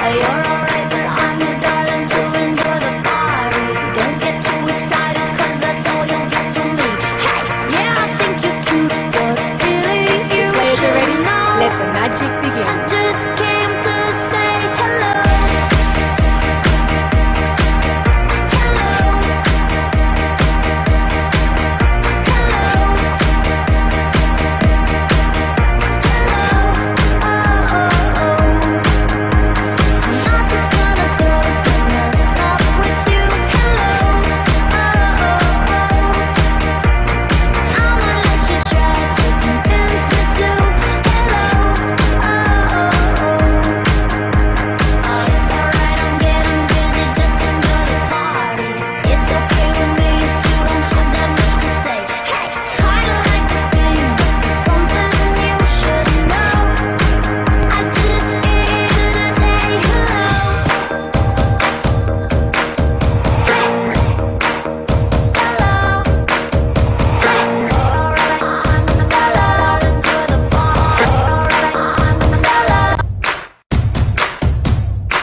Are you alright?